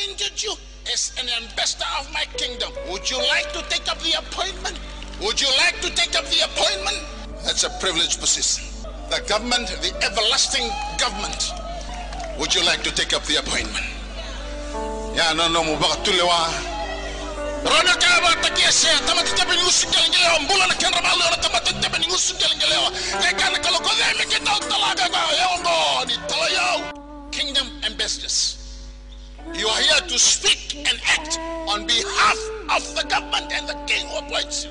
appointed you as an ambassador of my kingdom. Would you like to take up the appointment? Would you like to take up the appointment? That's a privileged position. The government, the everlasting government. Would you like to take up the appointment? Ya no no tulewa. Rona ka ba takia se tamati tabe ni usu kelengelewa mbula na kenra malu na tamati tabe ni usu kelengelewa. Leka na kaloko de me kita talaga ka yongo ni talayo. Kingdom ambassadors. You are here to speak and act on behalf of the government and the king who appoints you.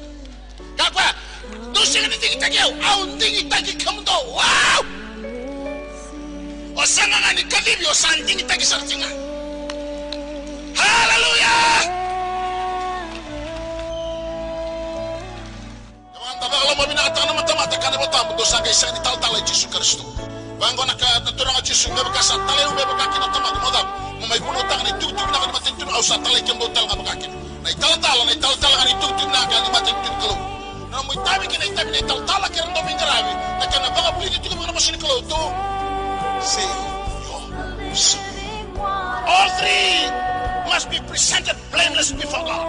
Kakwa, no sing anything take you. I don't think it take come do. Wow. Osanga nga ni kalibi osanting take sartinga. Hallelujah. Tabang mo binata na mata-mata ka na bata mo dosa kay sa bango na tona nga ka satale tama de moda mo mai kuno ni tuk tuk na matin au satale kembo tal na na tuk tuk na matin na mo itabi kina itabi na na baka puli tuk yo all three must be presented blameless before God.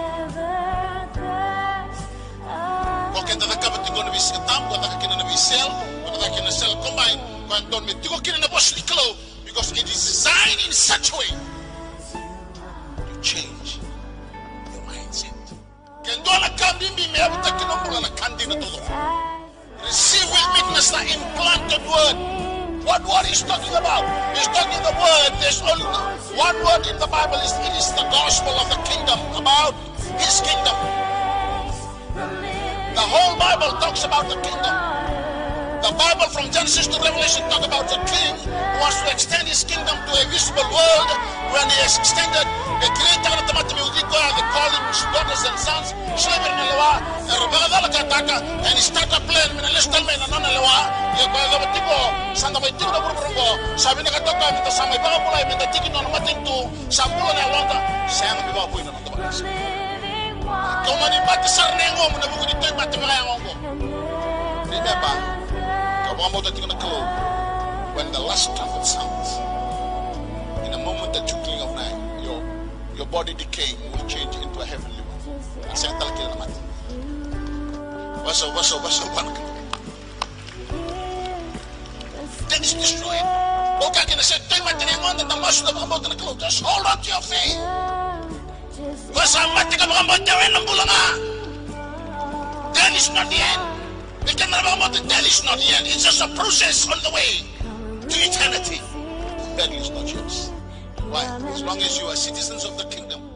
Kau kena nak kau betul kau nak bisik kau nak kena nak bisel, kau nak kena sel combine, because it is designed in such a way to change your mindset. Receive with meekness the implanted word. What word is talking about? He's talking the word. There's only one word in the Bible. It is the gospel of the kingdom about His kingdom. The whole Bible talks about the kingdom. The Bible from Genesis to Revelation talks about a king who wants to extend his kingdom to a visible world. When he has extended the greater Tamatimudikoa, they call him his daughters and sons, Shleber Nalawa, Rabagalakataka, and he started playing with a little man, Nanalawa, Yabagatiko, Santa Vitino Burungo, Sabina Katoka, with the Samai Babula, with the ticket on what into Sambula Nalanda, Sam Babu in the Babalas. Kau mani mati sarnengo, muna buku ditoi mati melayang ongo. Remember, one moment you're gonna clue when the last trumpet sounds. In the moment that you cling of night, your your body decaying will change into a heavenly one. That's how that killer. What's up, what's up, what's up, one Then it's destroyed. Okay, can I say, take my thing on the master of about the close. Just hold on to your faith. Because I'm not taking a moment, there ain't no Then it's not the end. Ikaw na mga mata, that is not the end. It's just a process on the way to eternity. That is not yours. Why? As long as you are citizens of the kingdom,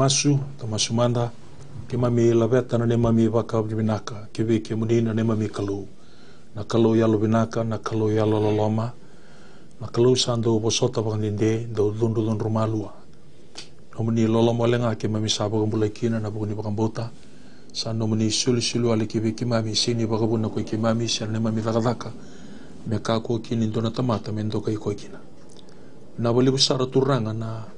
masu ta masu manda ke mami laveta na ne mami waka binaka ke vi ke munina ne mami kalu. Na kalu yalo binaka na kalu yalo loloma na kalu sando bosota bang ninde do dundu dun rumalua. No muni loloma lenga ke mami sabo gambula kina na bugni bakam bota sa no muni sulu sulu ale ke vi ke mami sini baka buna ko ke mami sa ne mami dakadaka me ka ko kini dona tamata men do kai ko kina na. Bali besar turanga na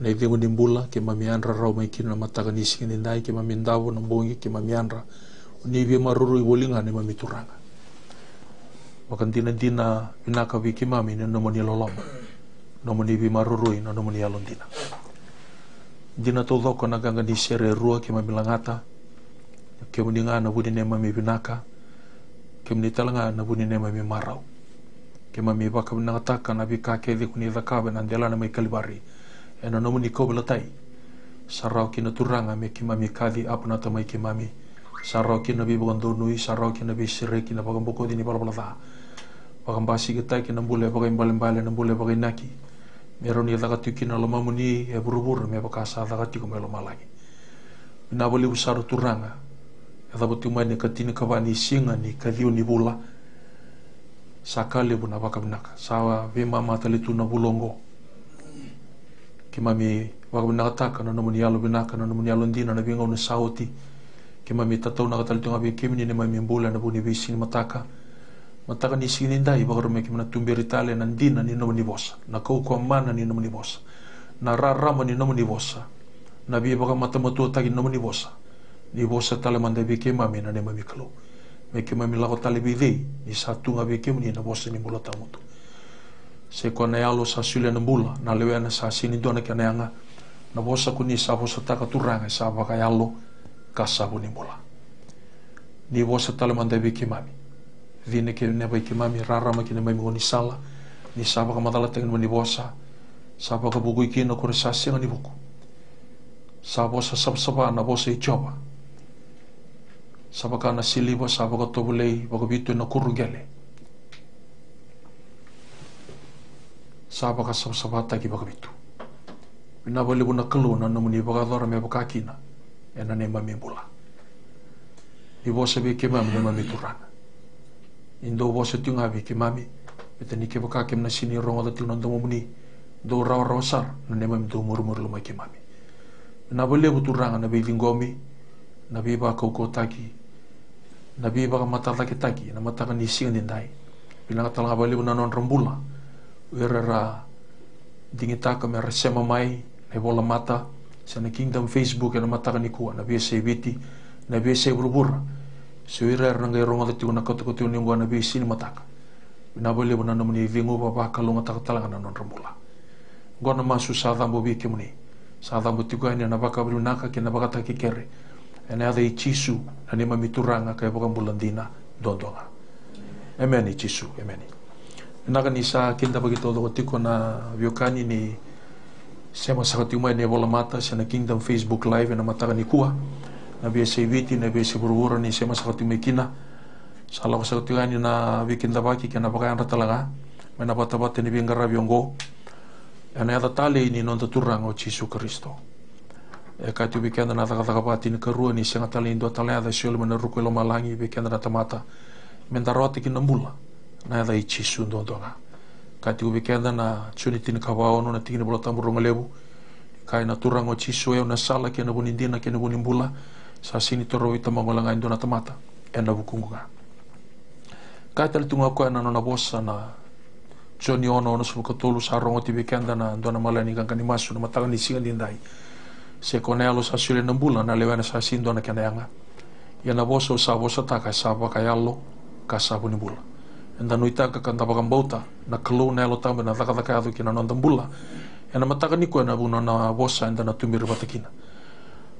na ivingu ni mbula ke mami andra rau mai kina na mataka nisi ni ndai ke mami ndawo na mbongi ke mami andra ni ivi maruru i wolinga ni mami turanga. Wakan dina dina inaka vi ki mami ni nomo ni loloma nomo ni ivi maruru i nomo ni alon dina to doko na ganga ni sere rua ke mami langata. Ke muni nga na buni ne mami vinaka. Ke muni talanga na buni ne mami marau. Ke mami baka binangataka na bika ke di kuni dhakabe na ndela na mai kalibari e na nomu ni kobela tai. Sarau ki na turanga me ki mami kadi apa na tamai ki mami sarau ki na bi bukan nui sarau ki na bi sire ki na bagan boko di ni bala bala da bagan basi ki tai ki na mbule bagan bale bale na mbule bagan naki. Me roni dhaka tu ki na loma muni e burubur me baka sa dhaka tu me loma lagi na boli usaro turanga. E tu mai ni katini kawani singa ni kadiu ni bula. Sakali buna baka binaka. Sawa vima matali tu na bulongo ki mami waka binaka taka na namu ni alo binaka na namu ni alo ndina na vinga una sauti. Ki mami tatau na katali tu ngabi kimi ni mami mbula na buni visi ni mataka. Mataka ni sini ndai baka rume ki mana tumbiri tale na ndina ni namu ni bosa na kau kwa mana ni namu ni bosa na rarama ni namu ni bosa na bi baka mata matua taki namu ni bosa ni bosa tale manda bi ki mami na ne mami me ke mami lako tale bidei ni sa tunga be ke muni na bosa ni se na yalo sa sule na na lewe na sa sini dona ke na yanga na bosa ku ni sa bosa taka turanga sa baka yalo ka sa bu ni bosa tale manda be ke mami. Vine ke ne be ke mami rara ma ke ne mami ngoni sala ni sa baka madala tengen ni bosa sa baka buku na kore sa singa ni buku. Sa bosa sab saba na bosa i joba. Sabaka na siliba sabaka tobulei baka bitu na kurugele baka bitu. Bina bali buna kalu na baka dora me baka kina ena ne mami bula. I bosa be ke mami ne mami turana. Indo bosa tunga be ke mami ni ke baka sini ronga da tunan do muni. Do raw raw sar na ne mami do mur mur lumai ke mami. Na bali buturanga na be vingomi na be ba kau taki na bi baka mata taki na mata kan isi ni dai bilang tala bali una non werera dingi taka me resema mai ne bola mata. Sa na kingdom facebook na mata kan ikua na bi se biti na bi se burbur so ira ranga ronga tu na kotu kotu ni na bi sini mataka na bali una no ni vingu baba kalunga taka tala na non rambula gona masu sa dambo bi kemuni sa dambo tiku ni na baka naka ke na baka taki kere ene ada i chisu na ni mami turanga kai bokan bulandina dondonga. Amen i chisu amen naka ni sa kinda bagi todo ko tiko na viokani ni sema sa tiu mai ne bola mata sa na kingdom facebook live na mata ni kua na bia se viti na bia se burura ni se masakati mekina sala kasakati ngani na vikin tabaki kena pakai anda talaga mena bata bata ni binga rabi ongo ena yata tale ini non turang o Kristo. E kai tu bikenda na taka taka pati ni karua ni senga tale indo tale ada siole mena ruko ilo malangi bikenda na tamata. Menta roti ki nambula na yata i Jesu ndo ndonga kai tu bikenda na chuni tini kawao no na tini bula tamburunga lebu kai na turang o Jesu e na sala ki na bunindina ki na bunimbula sa sini toro ita mangolanga indo na tamata. E na bukungunga kai tali tunga koe na nona bosa na Johnny ono ono sulu katulu sa rongo tibi kenda na dona malani kan kani masu na matanga ni singa dindai se kone alo sa sule na bula na lewana sa sin dona kena yanga. Ya na bosa sa bosa ta ka sa ba ka ka ni bula enda nuita ka kan tabaka bauta na kalo na alo tambe na taka adu kina non bula ya na mataka ni koe na bu na bosa enda na tumir batakina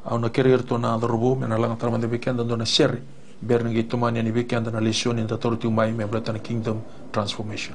au na kerir to na darubu me na langa tarama de weekend na sherry ber na gitu mani ni weekend na in the authority mai na kingdom transformation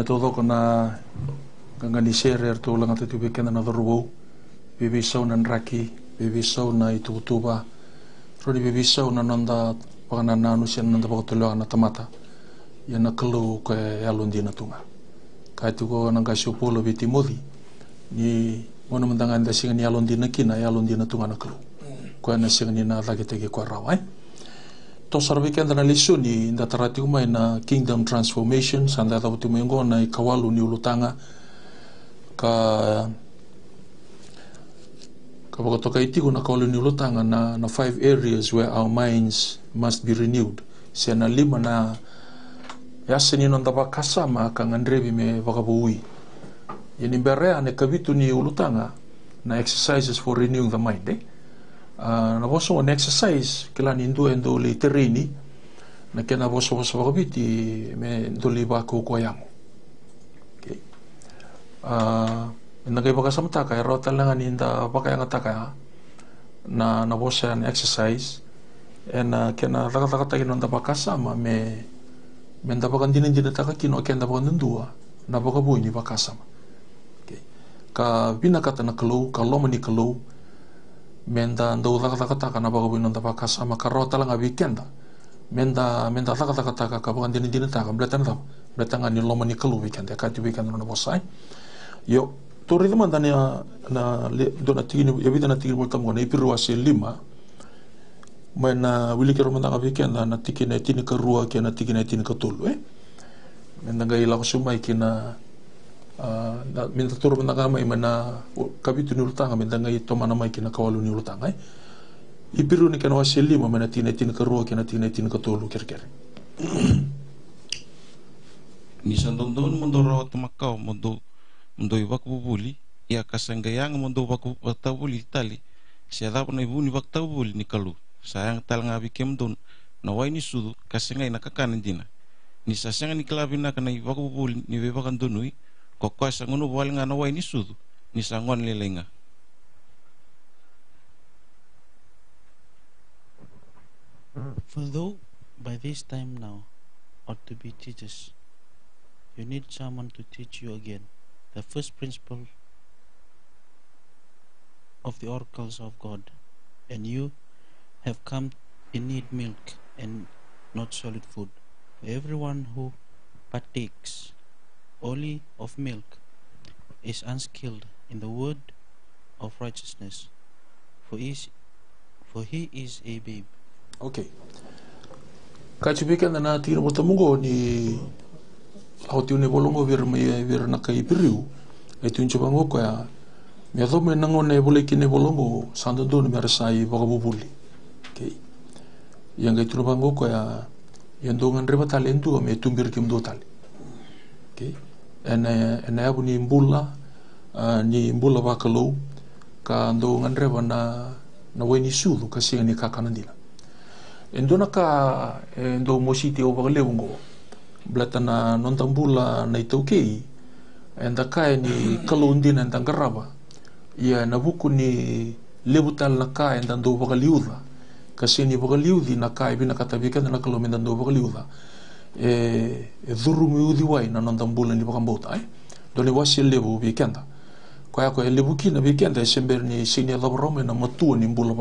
na todo na gangani share er to langa tu weekend na darubu bibi sau nan raki bibi sau na itu tuba rodi bibi sau na nanda pagana nanu sian nanda pagotolo na tamata. Ya na kelu ko yalundi na tunga kai tu ko nang kasio polo bi timodi ni mono mandangan da singa ni yalundi na kina yalundi na tunga na kelu ko na singa ni na lagi tege ko rawai to sarvi kenda na lisu ni nda tarati umai na kingdom transformation sanda ta puti mengo na i kawalu ni ulutanga. Ka ka baka toka itigo na kawalu ni ulutanga na na five areas where our minds must be renewed. Sia na lima na yase ni nonda ba kasama ka ngandrebi me vakabuui yani berea ne kabitu ni ulutanga na exercises for renewing the mind eh na voso on exercise kila ni ndu endo le terini na kena voso voso wakabiti me ndo li wako ko yango okay uh, na kai baka samtaka ya rota langa ni nda baka yang taka na na voso an exercise ena kena taka taka taki nda baka sama me me nda baka dinin dinin taka kino kenda baka ndua na baka bunyi baka sama. Okay ka bina kata na kalau ka loma ni kalau menda ndau taka taka taka na baka bunyi nda baka sama ka rota langa weekenda menda menda taka taka taka ka baka dinin dinin taka belatan tau belatan ni loma ni kalau weekenda ka ti weekenda na bosai yo to ri man dani na do na tini ya vida na tini volta mo na ipiru ase lima mai na wili ke romanda ka weekenda na na tini ka rua ke na tiki na tini ka tulu eh? Menda ngai la ko sumai na ah, na minta turu menda ka mai mana kabitu ni menda ngai to mana mai ke na kawalu ni ultanga eh? Ipiru ni ke na ase lima mai na tini na tini ka rua ke na tini na tini ka tulu kere kere. Ni sandondon mundo ro tumakau mundo mundo iwaku bubuli ia kasangayang mundo waku watabuli tali si adap na ibuni waktabuli ni kalu sayang tal ngabi kemdon na wai ni sudu kasengai na kakanan dina ni sasanga ni kalabi na kana iwaku bubuli ni bebakan donui ni sudu ni sangon For though by this time now ought to be teachers, you need someone to teach you again the first principle of the oracles of God, and you have come in need milk and not solid food. Everyone who partakes only of milk is unskilled in the word of righteousness, for he is, for he is a babe. Okay. Ka tu weekend na tino mo tamungo ni au tiu ne bolongo vir mai vir na kai piriu. E tu ncho bango ko ya me do me nango ne bole ki ne bolongo sando do me rasai bagabubuli. Okay. Yang ga tu bango ko ya yang do ngan reba talentu me tumbir kim do tali. Okay. ena eh, ena yavu ni mbula eh, ni mbula vakalou ka ndo ngan na na wai ni sudu ka singa ni kakana dila en dona ka eh, en dou mosi te o vakalevu ngo blata na nonta bula na itau kei en da kai ni kalou dina en da garava ia na buku ni levu tal na ka en da dou vakaliuda ka singa ni vakaliudi na kai vina katavikenda na kalou en da dou vakaliuda e dhuru miudi wai na ai. Wasi lebu bikenda ko ya ko e lebu kina sember ni na matua ni mbula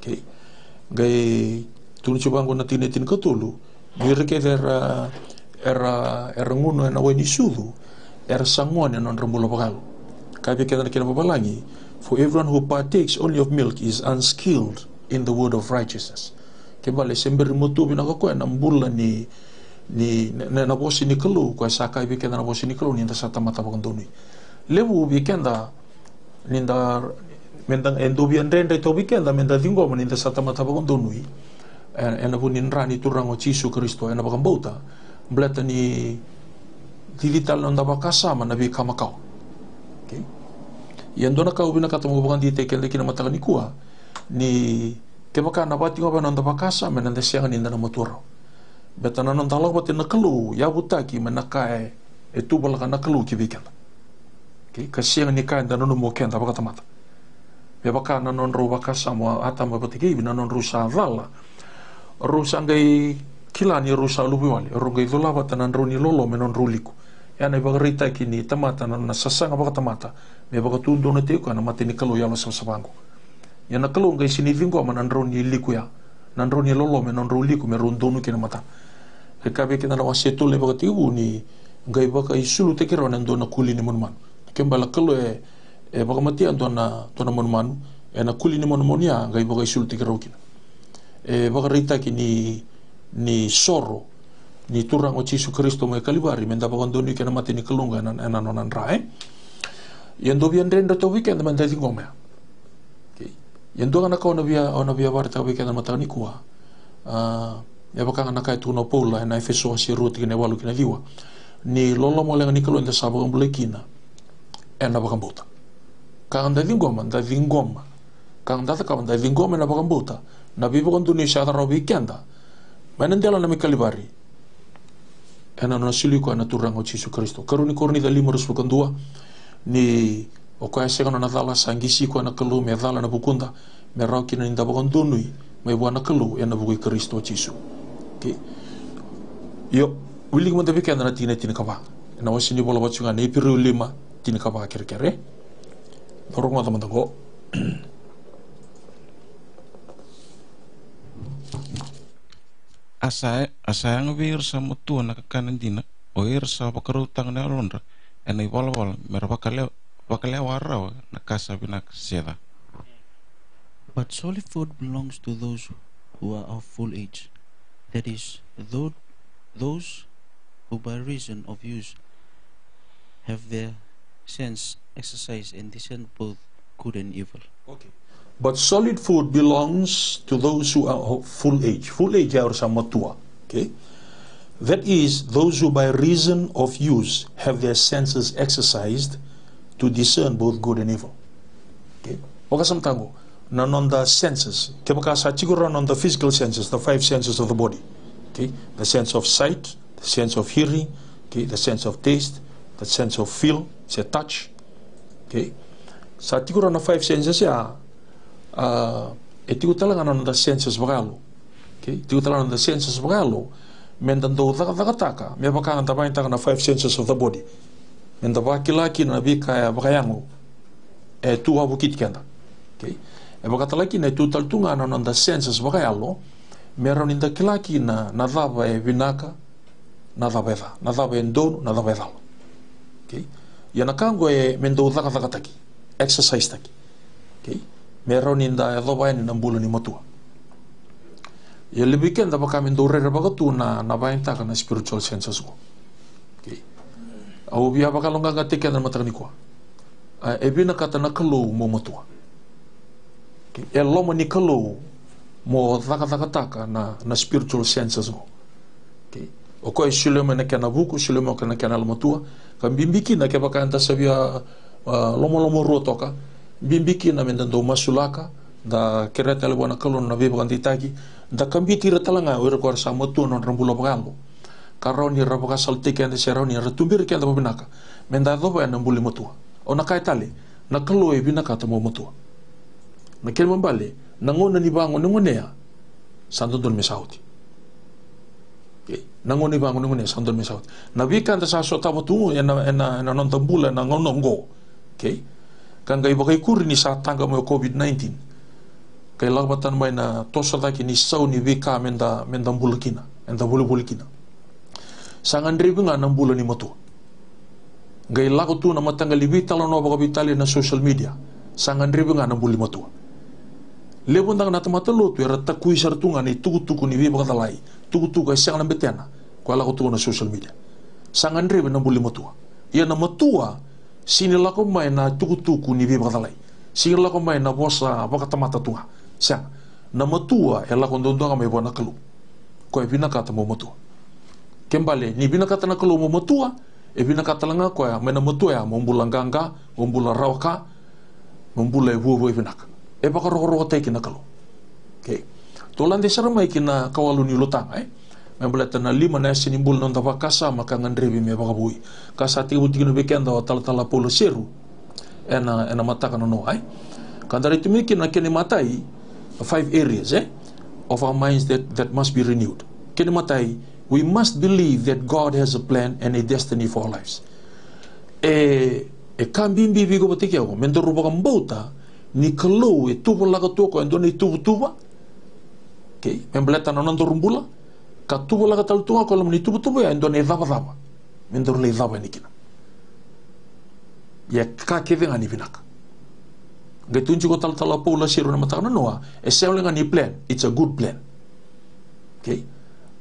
okay gai na tine tin katulu era era nguno na sudu era babalangi for everyone who partakes only of milk is unskilled in the word of righteousness. Kembali semberi mutu bina ko na mbula ni. Ni na na bosi ni kalu ko sa kai bi kena na bosi ni kalu ni sa mata bakon doni. Lewu bi kenda ninda mendang endo bi andre to bi kenda menda dingo man ninda sa mata bakon doni ena punin rani turang o Cisu Kristo ena bakang bauta bleta ni dilital nanda bakasama nabi kamakau. Okay yan dona kau bina kata mo bakang dite kele kina mata ni kuah ni ke baka na bati ngoba nanda bakasama nanda siang ni nanda motoro beta na nanda lawa te nakalu ya butaki menakae e tu balaka nakalu ki okay ka siang ni ka nanda no mo kenda baka tamata. Be baka na non ro bakasama ata mo batiki bina non rusa vala. Rusa ngai kila ni rusa lupi wali rungai dolava tanan runi lolo menon ruliku. Ya na baga rita kini tamata na na sasanga baga tamata. Me baga tundo na kana ni kalo yalo sa sabango ya na kalo ngai sini vingo manan runi liku ya. Nan runi lolo menon ruliku me rundonu kina mata. He kabe kina na waseto le baga tiu ni ngai baga isulu te kira nan dona kuli ni monman kembala kalo e e baga mati an dona dona monman e na kuli ni monmon ya ngai baga isulu te kira kina. E bagarita ki ni ni soro ni turang o Cisu Kristo mo kalibari menda ba doni kana mati ni kalunga nan ana nonan rae yan do bian renda to weekend ngome okay yan do kana ko na bia ona bia bar ta weekend mata ni kuwa ah ya baka na kai tu no pola na efeso si ruti ne walu kina ni lolo mo lenga ni kalunga sa ba bulekina ena baka bota ka anda ngoma nda ngoma kang data ka banda vingo me na bakam bota na bibo kon tuni sha tara weekenda manen dela na mikalibari ena na sili ko na turang o Jesu Kristo karuni korni da lima ni o ko ese kana na dala sangisi ko na kalu me dala na bukunda me rau kina inda bakam tunui me buana kalu ena bukui Kristo Jesu. Okay yo wili mo da weekenda na tina tina kaba na wasi ni bola bacunga ni piru lima tina kaba kere kere Dorong teman teman asa asa ang wir sa mutua na kakanan dina o ir sa pakarutang na alondra enay wala wala mera bakale bakale waraw na kasa binak seda But solid food belongs to those who are of full age. That is, tho- those who by reason of use have their sense exercised and discern both good and evil. Okay. But solid food belongs to those who are of full age. Full age harus sama tua. Okay? That is, those who by reason of use have their senses exercised to discern both good and evil. Okay? Waka sam tango, na on the senses. Kaya baka sa siguro on the physical senses, the five senses of the body. Okay? The sense of sight, the sense of hearing, okay? the sense of taste, the sense of feel, say touch. Okay? Sa siguro na five senses ya, uh, e na the senses bagalo. Okay? Tiku talaga na the senses bagalo. Men dan do taka taka. Me baka nga taka na five senses of the body. men na bakilaki në bika e bëgajangu, e tu avukit kenda. Okay? E bëgatalaki në tu taltunga në në ndasensës bëgajalo, meron në kilaki në në dhava e vinaka, në dhava e dha, në dhava e ndonu, në dhava e dhalo. Okay? Janë kango e mendo dhaka dhaka taki, exercise taki. Okay? Meron në e dhova e në mbulën i motua. E lebikenda baka mendo rere bagatu na, na bayantaka na spiritual senses ko. Au bia baka longa ga teke na mata ni ko e bina kata na kalo mo okay e lomo ni kalo mo taka taka taka na na spiritual senses ko okay o ko shilema na kana buku shilema kana kana la matua kan bimbiki na ke baka anta sabia lomo lomo rotoka bimbiki na menda do masulaka da kereta le bona kalon na beba kanti taki. Da kambiti retalanga wer ko sa motu non rambulo bagalo karo ni rabaka salte kan de sero ni retumbir kan da binaka menda do ba na mbuli motu ona kai tale na kalo e binaka ta mo motu na kel mambale na ngona ni bango ni ngonea santo don mesauti na ngoni bango ni ngonea santo don na bikan da sa so ta motu ena ena ena non tambula na ngono ngo okay? Kan gai bakai kuri ni sa tangga mo COVID-19 kay lagbatan may na tosa taki ni sau ni wika menda menda bulakina menda sangan dribi nga ng bula ni matu gai lako tu na matanga libi talo no baka bitali na social media. Sangan dribi nga ng buli matu lebon tang nata matalo tu era takui sartunga ni tuku-tuku ni wiba katalai tuku-tuku ay sangan betena ko lako tu na social media. Sangan dribi ng buli matu ia na matua sini lako mai na tuku-tuku ni wiba katalai sini lako mai na bosa baka tamata tunga. Siang na matua e lako ndondo ka mai bona kalu. Ko e kata mo matua kembali ni bina kata na kalu mo matua e bina kata langa ko ya. Mena matua ya? Mo mbula ganga mo mbula rawka mo mbula e vuo e bina e baka ro ro te kina kalu okay to lande sarama kina kawalu ni lotanga eh. Membela tana lima na sini bul non tapa kasa maka ngandrebi me baka bui. Kasa tibu tigu no bekenda o tala tala polo seru. Ena ena mata kana no ai kandari tumiki na kene matai five areas eh, of our minds that, that must be renewed. Kinematai, we must believe that God has a plan and a destiny for our lives. E, e kambimbi vigo batiki ako, mendo kang bauta, ni kalau e tupo laga tuko, endo ni tupo tupa, okay, membeleta na nando rumbula, ka tupo laga tal tunga ko ni tupo tupo ya, endo ni dhaba dhaba, mendo le dhaba ni kina. Ya ka keve ngani vinaka. Gai tunji ko tal tala pula siru na mataka noa, e seole ngani plan, it's a good plan. Okay?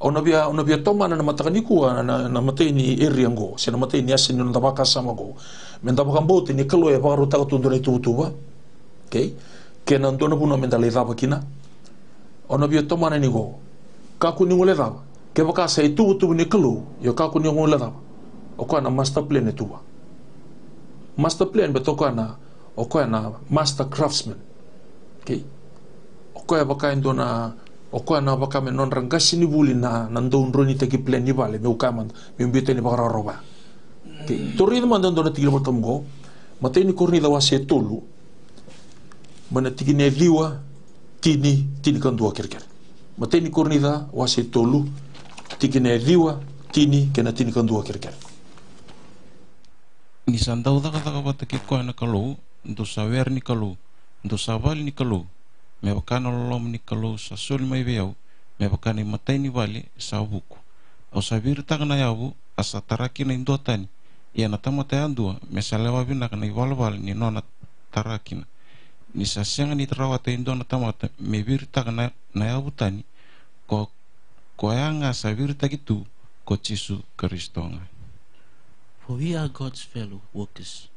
ona via ona via toma na matakaniku na na matai ni area ngo se na matai ni asin na tabaka sama go men tabaka mbote ni kalo e varo taka tu ndore tu tuwa okay ke na ndona buna men dale dava kina. Ona via toma na ni go ka ku ni ngole dava ke baka sa tu tu ni kalo yo ka ku ni ngole dava o ko na master plan e tuwa. Master plan beto ko na o ko na master craftsman. Okay o ko e baka ndona na o koe na baka me non rangasi ni vuli na nando unro ni teki plan ni vale me ukaman me ni roba okay tori na mandan do na tigila botam go matei ni korni da wase tolu mana tiki ne tini tini kan dua kira-kira matei ni korni da wase tolu tiki ne tini kena tini kan dua kira-kira ni sandau da kata kata ke na kalau untuk sawer ni kalau untuk saval ni kalau me lolom ni kalau sa sul mai beau me bakana matai ni vale sa buku. Au sabir tak na yabu asa taraki na indotani ia na tamata andua me salewa bina kana ivalval ni nona tarakina ni sa senga ni tarawata indona tamata me bir tak na na yabu tani. Ko ko anga sabir tak itu ko cisu kristonga For we are God's fellow workers.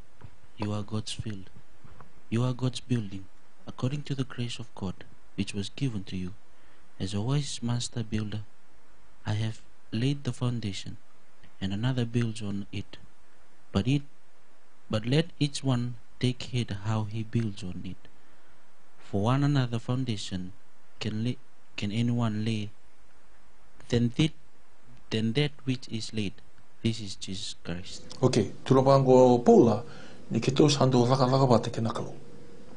You are God's field. You are God's building, according to the grace of God, which was given to you. As a wise master builder, I have laid the foundation, and another builds on it. But it, but let each one take heed how he builds on it. For one another foundation can lay, can anyone lay than that, than that which is laid. This is Jesus Christ. Ok, tula pango pula ni ke tau sandu laka laka bate ke nakalo.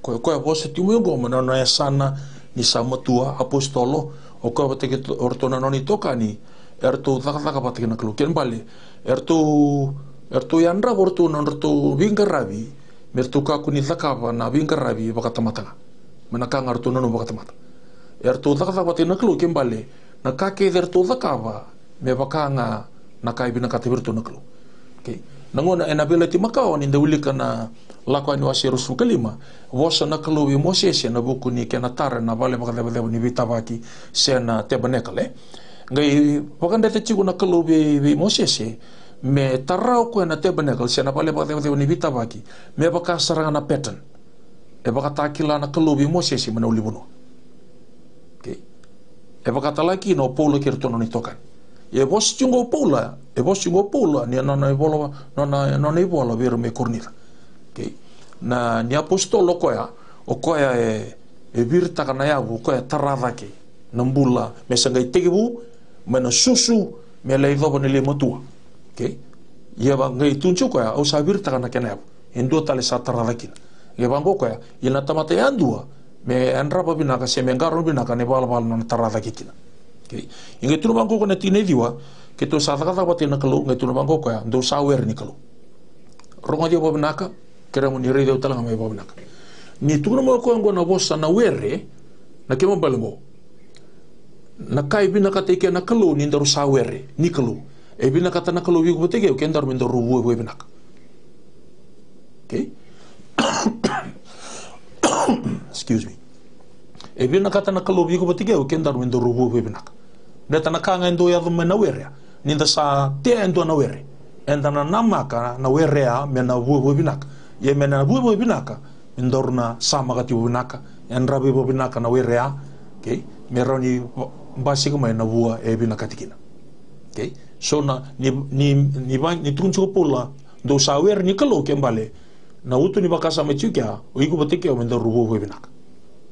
Koe koe wose ti muyo goma na noe sana ni sa matua apostolo o koe bate ke orto na noni toka ni er tu laka laka bate ke nakalo. Ken bale, er tu yandra orto na orto vingaravi mer tu kaku ni laka ba na vingaravi baka tamatanga. Mena ka ngar tu nanu baka tamata. Er tu laka laka bate ke nakalo ken bale na kake er tu laka ba me baka nga na kai bina kata virtu na kelu. Okay. Nangona ena bela ti makao ni ndawili kana lako ni wasi rusu kalima wasa na kelu bi mosese na buku ni kena tara na vale baka lebe lebe ni bitavaki se na teba nekale. Ngai pakanda te chiku na kelu bi, me tarau ko na teba nekale se na vale baka lebe lebe ni bitavaki me baka saranga na pattern. E baka takila na kelu bi mosese mana uli buno. Okay. E baka talaki no polo kirtono ni tokan e vos tungo pola e vos tungo pola ni na na bola na na na na bola ver me cornira okay na ni apostolo koya o koya e e vir taka na ya bu koya tarava ke nambula me sanga tegebu me na susu me le do ne le motua okay ye ba ngai tunchu koya o sa vir taka na kena ya endo tale sa tarava ke ye bango koya ye na tamata ya andua me andra pa binaka se me ngaro binaka ne bala bala na tarava kina. Okay. Inga tunu bangko kena tine diwa, ke to sa taka taka na kalu, ngai tunu bangko kaya, ndo sa wer ni kalu. Ronga dia kera mo ni rei deu talang mai. Ni tunu mo ko ngo na bosa na were, na kema balengo. Na kai bina kata ike na kalu ni ndaru sa were, ni kalu. E bina kata na kalu wiku batege, ke ndaru ndaru rubu e bina Okay? Excuse me. E bina kata na kalu wiku batege, ke ndaru ndaru rubu e bina na tana kanga endo ya dhume na were ni da sa te endo na were enda na namaka na were ya me na vu binaka ye me na vu vu binaka. Endor na sama ka ti vu binaka. En rabi vu binaka na were a okay me roni basi ko na vua e binaka tikina. Okay so na ni ni ni ba ni tuncho pola. Do sa were ni kalo ke mbale. Na utu ni bakasa me chukia o iku batike o me ndor vu vu binaka.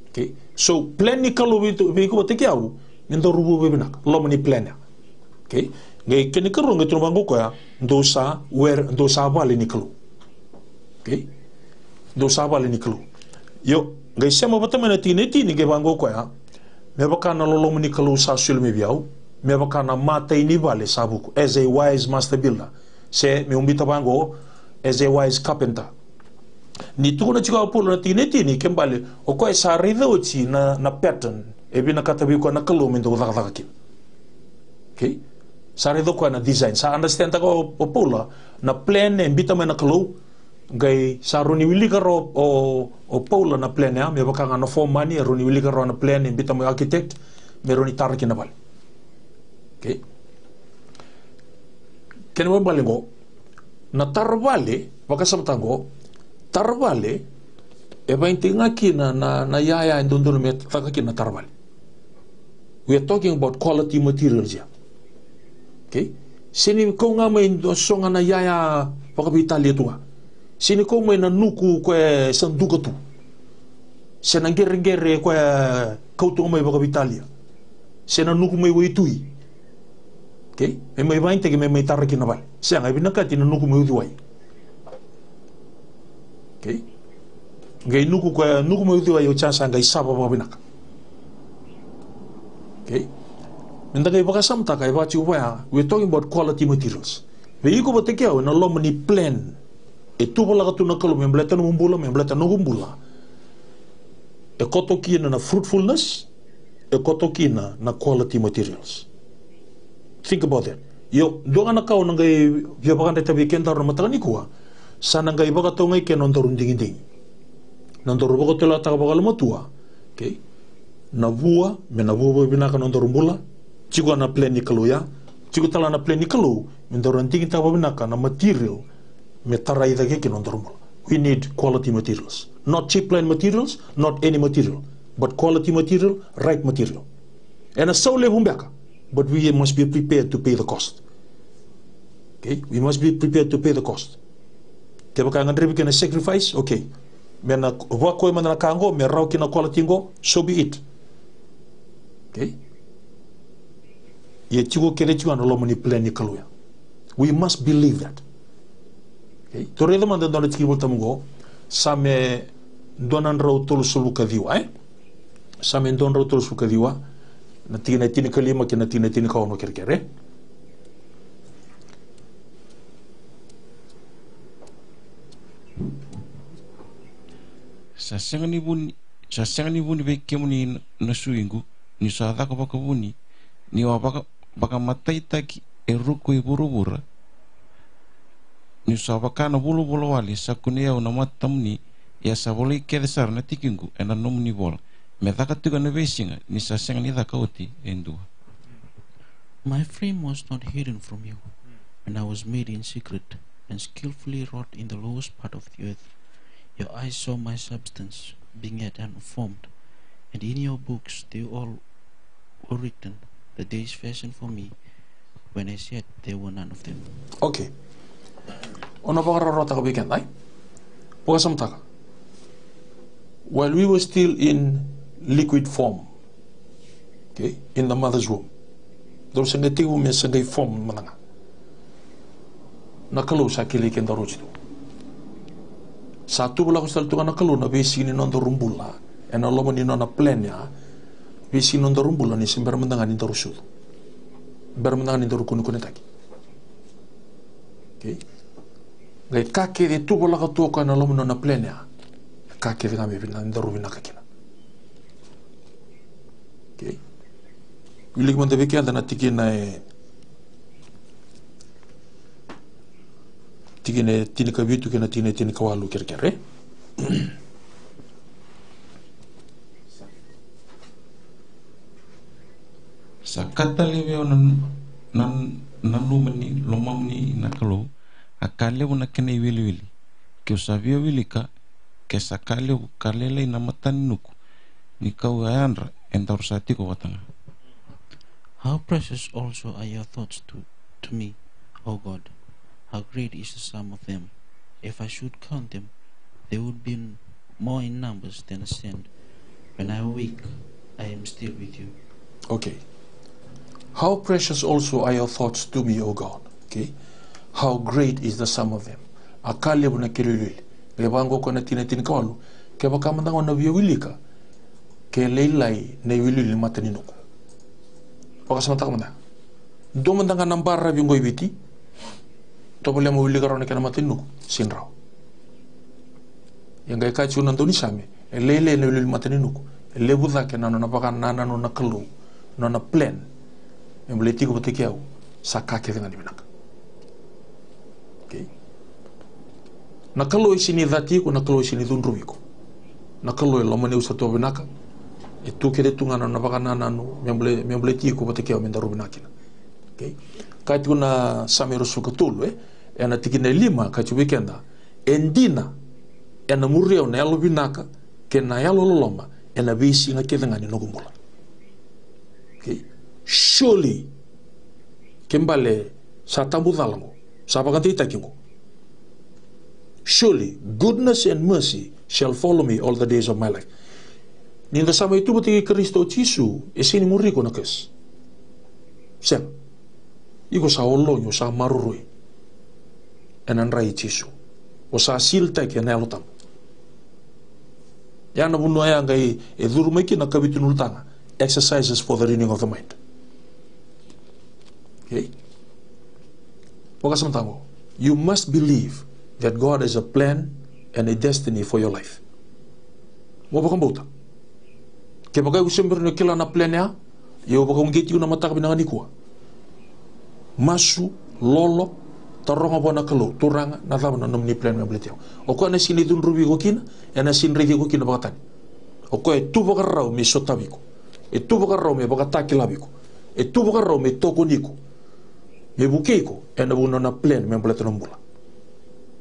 Okay so plan ni kalo vi iku batike au ndo rubu be binak lo mani plan ya okay ngai kene kero ngai tro bango ko ya ndo sa wer ndo sa bale ni kelu okay? Do sa bale ni kelu yo ngai sema bata mena tini tini ngai bango ko ya? Me baka na lo ni kelu sa sul me biau me baka na mata ini bale sa buku as a wise master builder. Se me umbita bango as a wise carpenter. Ni tukuna chika polo na tini tini kembali o ko sa ridhochi na na pattern. E bina kata bi ko na kalu me do laka laka kin okay? Sa do ko na design. Sa understand ta ko o pula? Na plan e bita na kalu gai sa wili o o pula na plan ya me baka nga no form mani runi wili ka ro na plan e bita me architect me runi tar kin bal okay ken mo balingo na tarbale baka sabtango tarbale e ba intinga kina na na yaya ndondolo me taka kina tarbale we are talking about quality materials here. Okay? Sini ko nga may songa na yaya pakabita liya tunga. sini komwe na nuku kwe sanduka tu sena ngerengere kwe kautonga mai baka bitalia sena nuku mai wai tui okay? e mai vain teke mai mai tarra kina vale senga ibina kati na nuku mai uduai okay? ngai nuku kwe nuku mai uduai o chansa ngai saba baka binaka okay? Nendang ibaga samta kai bachi ubaya, we're talking about quality materials. We Vehicle batekeo na lomani plan E tu pala katu na kalu membleta no umbula, membleta no umbula. E ki na na fruitfulness, e ki na na quality materials. Think about that. Yo, doa na kau nangai via baka tabi kenta na matanga kua, sa nangai baka tau ngai ke non torun dingi dingi. Non toru baka tela taka baka lamatua, okay? Na vua, me na vua binaka non torun bula, Chigo na plan ni kalu ya. Chigo tala na plan ni kalu. Mendoro antingi tawa binaka na material. We need quality materials. Not cheap plan materials, not any material. But quality material, right material. And a saule humbeka. But we must be prepared to pay the cost. Okay? We must be prepared to pay the cost. Ke baka ngan rebi kena sacrifice, okay. Na wa koe mana so be it. Okay? We must believe that. torredo mandando tiki volta mungo same donan rautol sulukadiwa eh same don rautol sulukadiwa na tina tina kalima ke na tina tina kaono kerkere sasengani buni sasengani buni bekemu ni nasuingu ni sadaka bakabuni ni wabaka baka matai taki eruku iburubura ni sa baka na bulu bulu wali sa kuni au na matam ya sa bolu kere sar na tikingu e na nomu ni bola me daka tuka na besinga ni sa senga ni daka uti e ndua My frame was not hidden from you, and I was made in secret and skillfully wrought in the lowest part of the earth. Your eyes saw my substance, being yet unformed, and in your books they all were written, the days fashioned for me, when as yet there were none of them. Okay. While we were still in liquid form, okay, in the mother's womb, dom sende tigu me sende form mananga. Nakalu sakili kenda rojitu. Satu bula kustal tuka nakalu na besi ni nondo rumbula, ena lomo ni nona plan ya, besi nondo rumbula ni sembar mendangan ni torusudu. Ber mendangan ni kunetaki. Okay. Ngai kake de tu bula ko tu ko na na plan ya. Kake de ngami bina ni daro bina kakina. Okay. Wili ko manda beki na tiki na e tiki ne tini ka bitu kena tini tini ka walu kere kere. sa kata lewe nan nan nanu mani lomam ni na kalau akale na kena i wili wili ke o sa via wili ka ke sa kale o kalele na matani nuku ni kau ayandra entar sa tiko watanga How precious also are your thoughts to, to me, O God. How great is the sum of them. If I should count them, they would be more in numbers than sand. When I awake, I am still with you. Okay. How precious also are your thoughts to me, O God. Okay. How great is the sum of them. Akali bu na kililili. Ke bango ko na tina tina kawalu. Ke baka mandang na via wilika. Ke leilai na wilili matani nuku. Baka samanta kamanda. Do mandang na barra bingo ibiti. To boleh mo wilika ro na kana matani nuku. Sinrao. Yang gaya kacu nandoni same. E leile na wilili matani nuku. E lebu dhake na baka nana no na kalu. No na plan. E mle tiko patiki au. Sa kake dengan na nakaloy sini dhati ko na kalo ishini nakaloy sini dundrumi ko nakaloy lomane usato binaka e tu kede tu ngana na baka nana no memble memble ti ko boteke o mendaru benakina okay? Ka ti kuna samero suka tulu e eh ena tikina lima ka kati weekenda endina ena murreo na yalo binaka ke na yalo loloma ena bisi na no gumbula okay? Surely kembale sa satambu dalango sabakanteitakingo Surely goodness and mercy shall follow me all the days of my life. Ninda sama itu bati Kristo Cisu, e sini muri ko nakes. Sem. Iko sa olonyo sa marurui. Enan rai Cisu. O sa silta ke na. Ya na bunu aya ngai e duru meki na kabitu nultanga. Exercises for the renewing of the mind. Okay? Waka samtango. You must believe that God has a plan and a destiny for your life. Mo bakang bauta. Ke bagai usembir no kila na plan ya, yo bakang ngeti una mata kabina nikua. Masu lolo taronga bona kalau turanga na tama na nomni plan me bletiao. O ko na sini dun rubi ko kina, e na sin regi ko kina bakatani. O ko e tu bakar rau me sotabiko. E tu bakar rau me bakataki labiko. E tu bakar rau me toko niko. Me na buno na plan me bletiao mbula.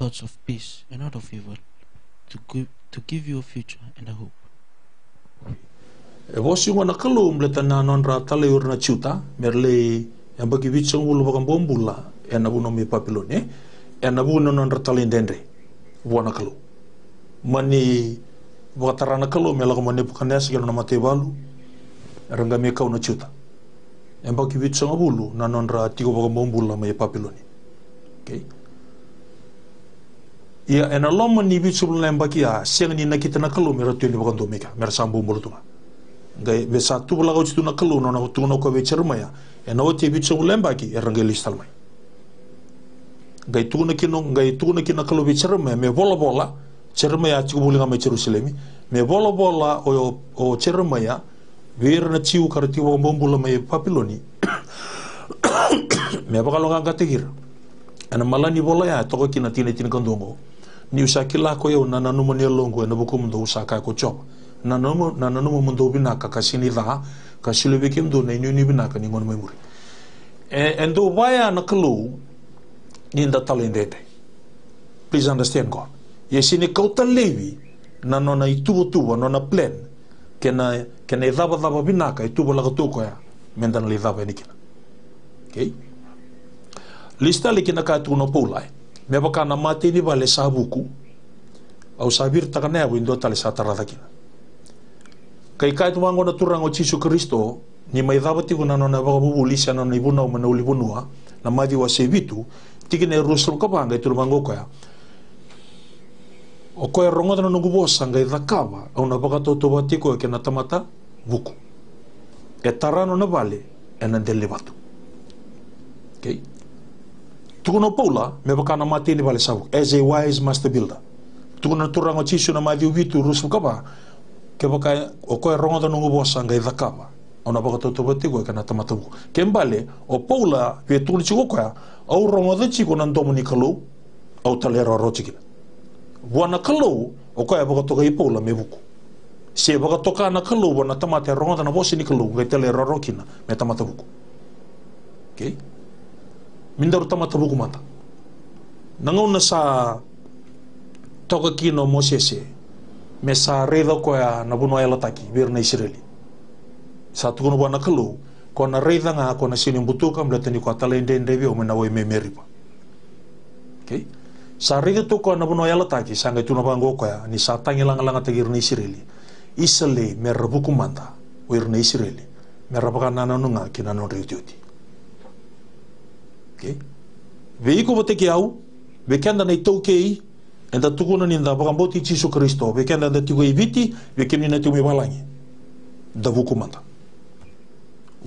thoughts of peace and not of evil, to give, to give you a future and a hope. E vosi ngona kalu mleta na non ra tale ur na ciuta, merle yang bagi witsang ulu bakang bombula, e na buno me papilone, e na buno non ra tale dendre, buana kalu. Mani bukatarana kalu me laga mani bukanea sigelo na mate balu, ranga me kau na ciuta. Yang bagi witsang ulu na non ra tigo bakang bombula me papilone. Okay? Ia ena loma ni bitsu bulan baki a siang ni nakita na kalu mera tuili bakang domika, mera sambu mulutunga. ngai be sa tu bula gauti tuna kalu na tu na ko be cerma ya. E na oti bitso ulemba ki e rangai listal mai ngai tu na kino ngai tu na kino kalu be cerma me bola bola cerma ya tiku bulinga me Jerusalemi me bola bola o o cerma ya ver na tiu kar tiu bombula me papiloni me bakalo nga katigir ana malani bola ya to kina tina tina kandongo ni usakila ko yo na nanu mani longo na buku mundo usaka ko chop na nanu na nanu mundo binaka kasini da kasile bikim do na ni binaka ni ngon memori e endo baya na kelu ni nda talendete please understand god. Yesini kauta levi na nona itubo tubo nona plan kena kena idaba daba binaka itubo laga tuko ya mendana li daba ni kina okay? Lista li kina ka tu no pulai me bakana mateni bale sabuku au sabir takane au indo tale sataradakina kai kai tu wango na turango Yesu Kristo ni mai dhabati kuna na bakabubulisa na ibuna umana ulibunua na madi wa sebitu tikine rusru kapanga itu wango kaya o koe rongoda na ngubosa ngai dakava au na bakato tobatiko ke na tamata buku e tarano na vale e na dele okay Τουγνοπούλα με που κάνω μάτι είναι βάλε σάβου. As a wise master builder. Τουγνο του βίτου ρούσου κάπα. Και που κάνει ο κόε ρόγοντα νου γουβόσαν και είδα κάπα. Ο να πω το πετύγω και μπάλε ο Πούλα βιετούν τσιγό κόε. Ο ρομοδίτσι η καλού. Με βούκου. Σε από το κάνα τα μάτια ρόγοντα να βόσει νικλού. Γαϊ ταλέρο ρόκινα με τα ματώγω. Mindaru tamata buku mata nangau na sa toka kino mosese me sa reda koe na bunu ayala taki bir na Israeli sa tukuno wana kalau ko na reda nga ko na sini butuka mletani ko talende ndevi o mena me meripa okay? Sa rida tu ko na buno yala taki sanga tu na bango ko ya ni sa tangi langa langa tagir ni Israeli isale me rabuku manda wir ni Israeli me rabaka na na Okay. Ve iko mo te ke au, ve kenda nei tau kei, e da tukuna ni da pakamboti Jesu Kristo, ve kenda da tigo i viti, ve kemni na tigo i walangi. Da vukumanda.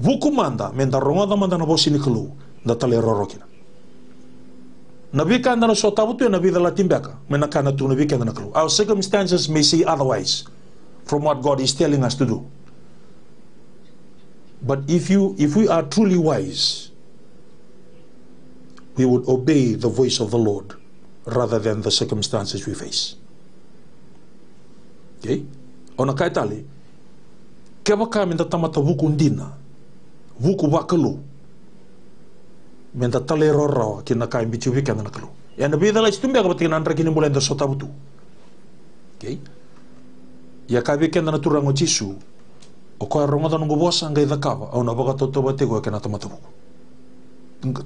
Vukumanda, men da rongada manda na bosi ni kalu, da tale rorokina. Na vi kanda na sotavutu, na vi da latimbeka, men na kana tu na vi kenda na kalu. Our circumstances may say otherwise from what God is telling us to do. But if you if we are truly wise, we would obey the voice of the Lord rather than the circumstances we face okay ona kai tali Ke baka minta tamata vuku ndina. Vuku wakalu. Minta tale roro ki na kai bichu weekend na kalu. Ya na bida la chitumbe ka andra kini mulai nda sota butu. Okay? Ya kai weekend na turango chisu. O koe rongoda nungu bosa ngai dhakawa. Au na baka toto batego ke na tamata vuku.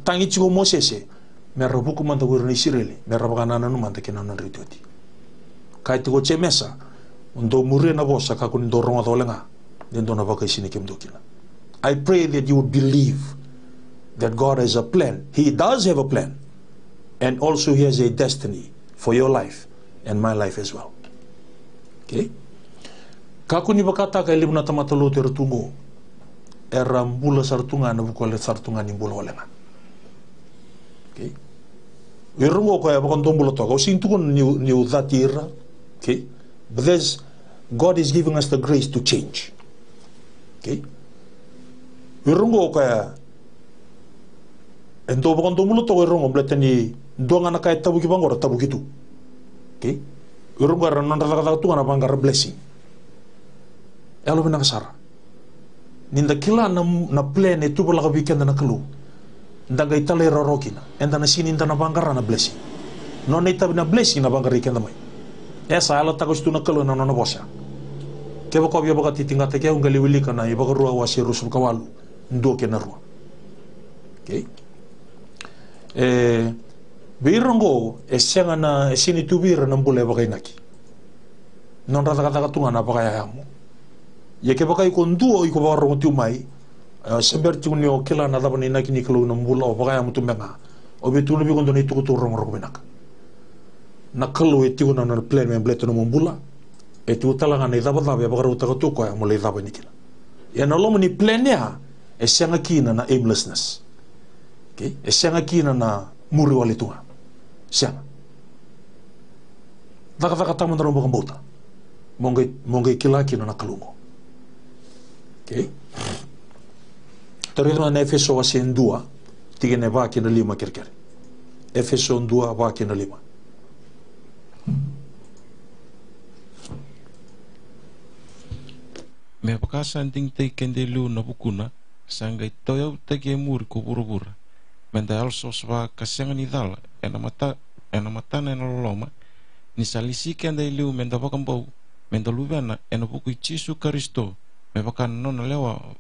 Tangi chigo mosese. Mera vuku manda wira ni sirele. Mera baka nana numanda ke nana rituati. Kai tigo che mesa. Undo muria na bosa kako nindo rongoda olenga. Nindo na baka isini ke mdokina. I pray that you would believe that God has a plan. He does have a plan. And also He has a destiny for your life and my life as well. Okay? Kako ni bakata ka ilim na tamatalo te ratungo. Era mbula sartunga na bukole sartunga ni mbula. Okay? Irungo ko ya bakon dombula to. Kau sintu kon ni ni udati ira. Okay? But there's God is giving us the grace to change. Okay? Irungo ko ya ento bakon dombula to irungo blete ni donga na kai tabu ki bangora tabu kitu. Okay? Irungo ra non ra ra tu na blessing. Elo bina kasara. Ninda kila na na plan e tubo laga weekend na. danga itala iroro kina endana sini indana bangara na blessing. Nona itabi na blessing na bangari kenda mai. Esa ala tago stu na kalo na nona bosha ke bako bi bako titinga te ke ungali wili kana ibaga ruwa wa shiru sub kawalu ndo ke na ruwa okay eh birongo esenga na esini tubira na mbule bako inaki. Non rata kata katunga na bako ya kai yeke bako iko nduo iko bako rongo tumai sember tu ni o kila na daba ni na kini kilo na mbula o baka ya mutu menga o be tu ni ko ndoni tu tu ro ro benak na kalo e tu na na plan me bleto no mbula e tu tala nga ni daba daba ya baka ro ta tu ko ya mo le daba ni kila ya na lo ni plan ya e senga kina na aimlessness. Okay e senga kina na muri wale tunga senga Daka daka taman ro baka bota mongai mongai kila kina na kalungo Okay? Τώρα ήταν έφεσο ασεντούα. Τι γίνεται βάκιν λίμα κερκέρ. Έφεσο ντούα βάκιν λίμα. Με απακά σαν την τέ κεντελού να πουκούνα, σαν γαϊ τόιο τέ και μούρ κουπουρουπούρα. Με τα έλσο σβά κασέγαν ιδάλα, ένα ματά ένα λόμα, νησαλισί κεντελού με τα βάκαν πόου, με τα λουβένα, ένα πουκουιτσί σου καριστό, με βακανόν λέω.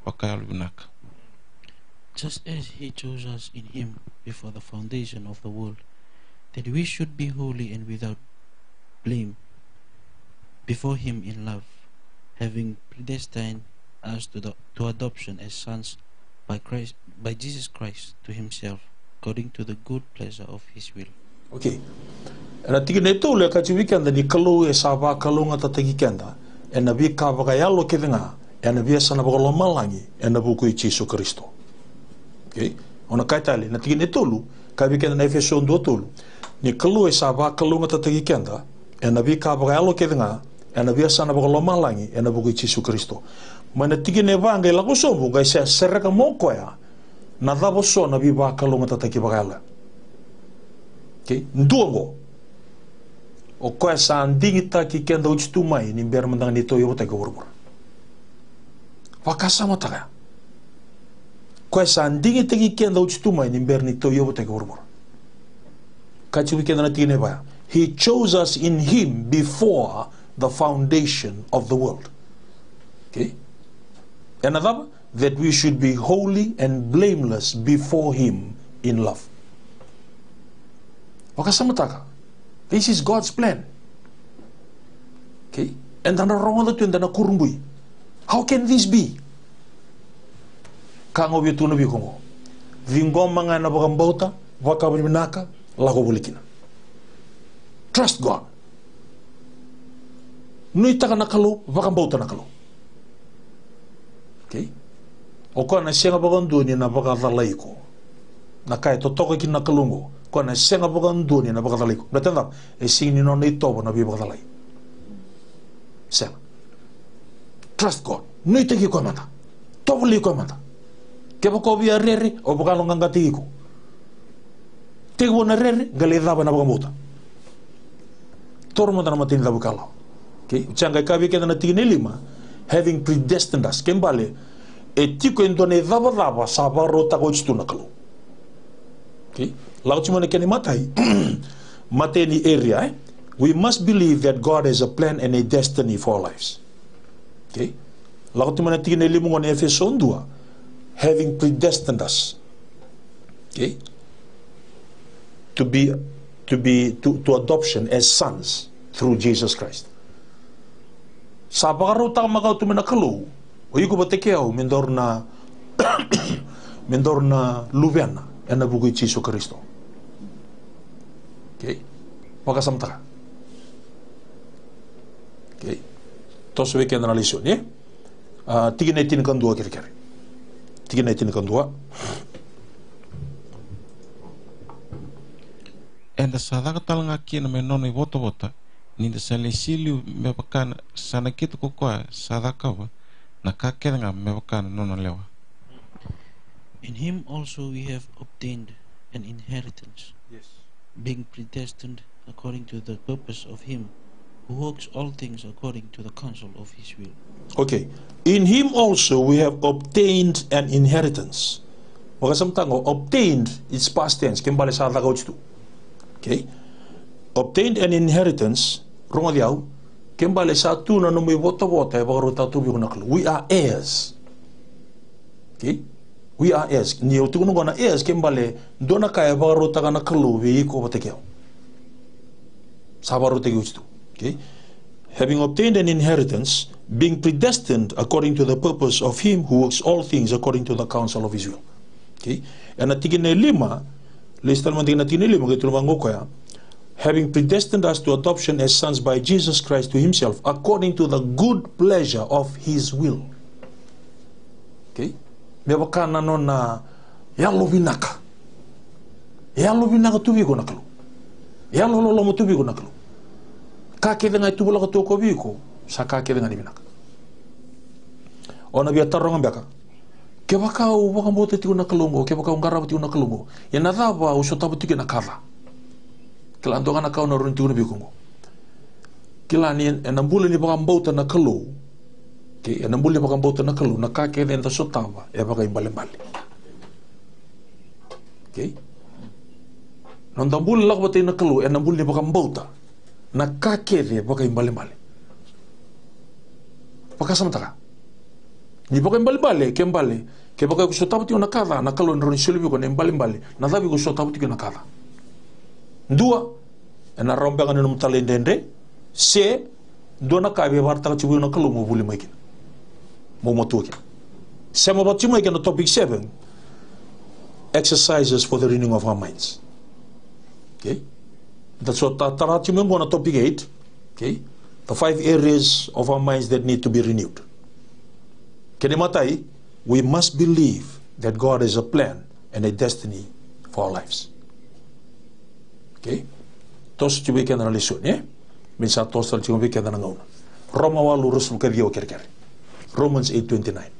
Just as He chose us in Him before the foundation of the world, that we should be holy and without blame before Him in love, having predestined us to, the, to adoption as sons by Christ, by Jesus Christ to Himself, according to the good pleasure of His will. Okay. Era tiki ne tau le kachi wikenda ni kalau e sa wā kalau ngata teki kenda e na wika waka yalo ke vinga e na via sana wakalo malangi e na buku i Jesu Kristo. Ona kai tali, na tiki ne tolu, kai wikenda na efeso ndua tolu, ni kalau e sa wā kalau ngata teki kenda e na waka yalo ke vinga e na via sana waka lo malangi e na buku i Jesu Kristo. Ma na tiki ne wanga i lako sobu, kai se sereka moko ya, na dhabo so na vi wā kalau ngata waka yalo. Okay. Nduongo. O koe sa ta ki kenda uchi tu mai ni mbera mandanga ni toyo wata ka wurumura. Wakasama taka. Koe sa andingi ta ki kenda uchi tu mai ni mbera ni toyo wata ka wurumura. Kachi wikenda na tine baya. He chose us in him before the foundation of the world. Okay? Another, that we should be holy and blameless before him in love. wakasamataka. This is God's plan. Okay? And then kurumbui. How can this be? kango bi tunu bi kungo vingo manga na baka mbauta baka binaka lako bulikina trust God. Nui taka nakalo baka mbauta nakalo okay o kona senga baka nduni na baka dhalaiko na kai to toka ki nakalungo kona senga baka ndoni na baka dhalaiko na tanda e sini no nei tobo na bi baka zalai senga trust God. Nui ki ko mata. Tobo li ko mata. rere o nganga na rere tormo having predestined us kembale e tiko endone dhaba dhaba sabaro tako chitu na kalo okay? lau chumane keni matai mateni area eh? we must believe that God has a plan and a destiny for our lives okay? lau chumane tigini limu ngone 2 having predestined us. Okay? To be to be to, to adoption as sons through Jesus Christ. Sa pagaro ta makau tu mena kalu o iku bateke au mendor na mendor na luviana ena buku Jesus Kristo. Okay? Wakasam taka okay? Tos weke na lisyon ye uh, tigi na itin kan dua kiri-kiri tigi i ninda sana na nono lewa In him also we have obtained an inheritance, yes. being predestined according to the purpose of him who works all things according to the counsel of his will. Okay. In him also we have obtained an inheritance. Wakasam tango, oh, obtained is past tense, kembali sa. Okay. Obtained an inheritance, ronga diaw, kembali sa bagaruta tubi ko naklo. We are heirs. Okay. We are heirs. Ni utu kuno na heirs, kembali, dona kaya bagaruta ka naklo, vi ko batekiyaw. Sa bagaruta ko itu. Okay. having obtained an inheritance, being predestined according to the purpose of him who works all things according to the counsel of his will. Okay? Lima, kaya having predestined us to adoption as sons by Jesus Christ to himself, according to the good pleasure of his will. Okay? May baka na no na, yalo binaka. Yalo binaka tubi ka kede ngai tubula ka toko biko sa ka kede ngai minaka ona bia taronga beka ke baka u baka mbote tiu na kalungo ke baka ungara tiu na kalungo ya na dava u sota buti na kala kila andonga na kauna run tiu na bikungo kila ni ena mbule ni baka na kalu ke ena mbule baka mbota na kalu na ka kede enta sotava ya baka imbale mbale okay non tambule lakbate na kalu ena mbule ni baka mbota na kaa keve pakai mbalimbali pakasamataka ni pakai mbalimbali ke mbali. Ke pakai kusotaputio na kadha na kalo nronisioliviko ne mbalimbali na dhavi kusotaputiko na kadha. Ndua ena rombegani no mutalendende se dona kabe vartaka chibuyo na kalo mubuli maikina mumotuke sema batu maikina topic 7 exercises for the renewing of our minds. Okay? That's what Taratimungo on topic 8. Okay? The five areas of our minds that need to be renewed. Kenematai, we must believe that God has a plan and a destiny for our lives. Okay? Tos tibi kena na lisyon, eh? Minsa tos tal tibi kena na ngauna. Roma wa lurus mo kariyo kere Romans 8.29.